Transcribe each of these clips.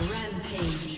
Rampage.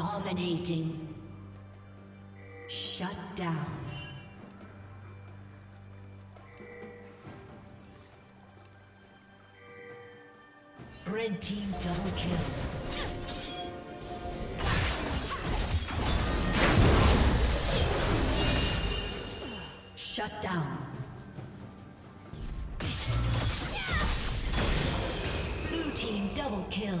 Dominating. Shut down. Red team double kill. Shut down. Blue team double kill.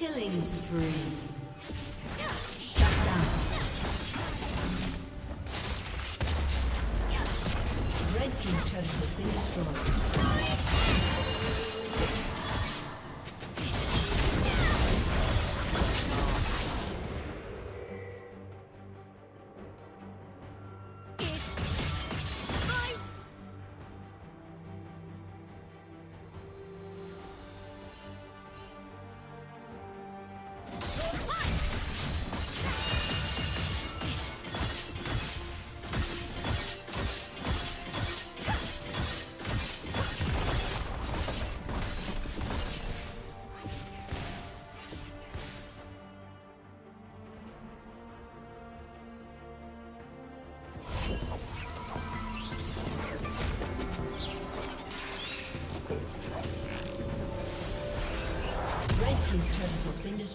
Killing spree.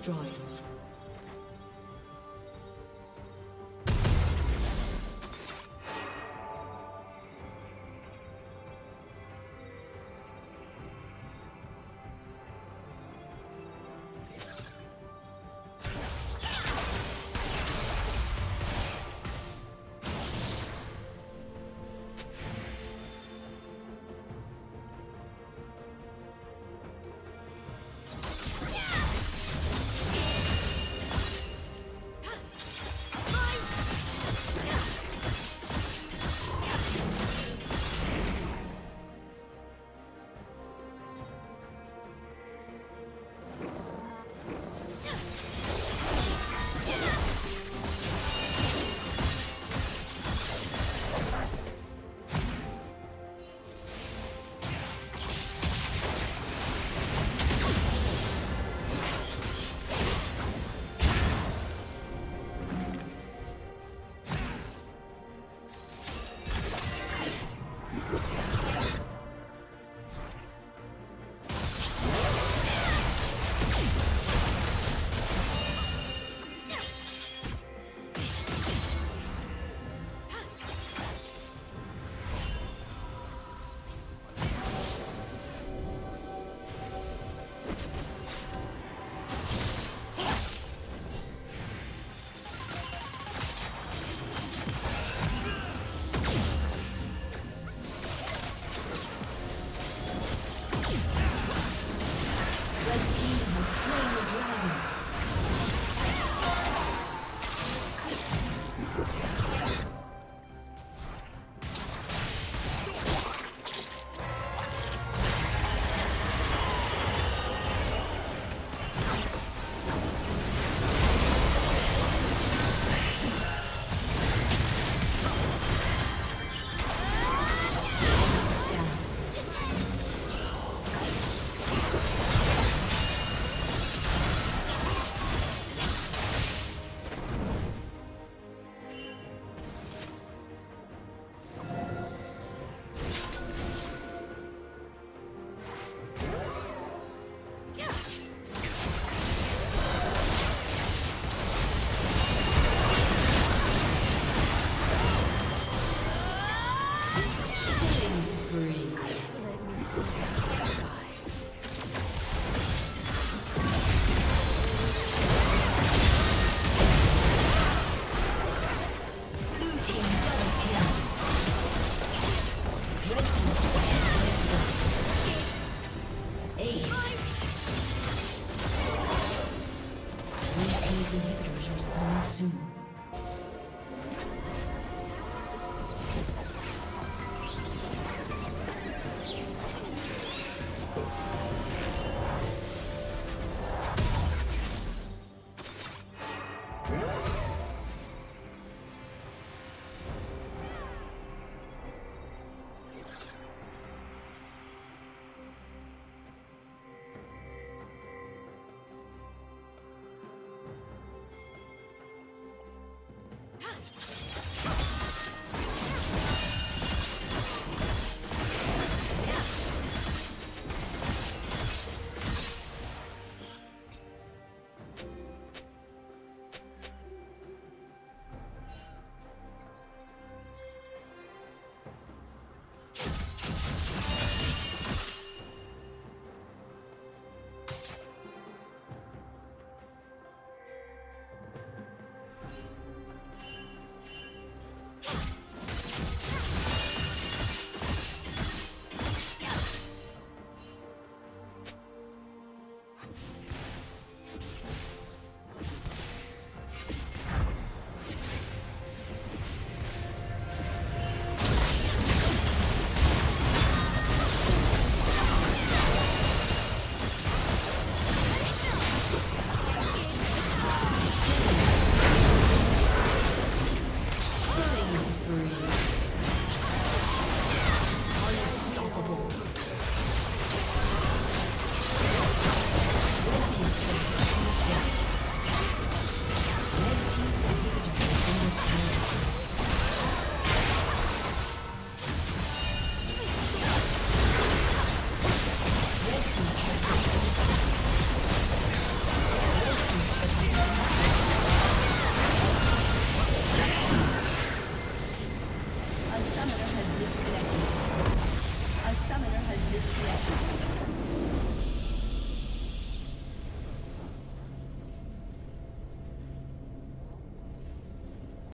Destroyed.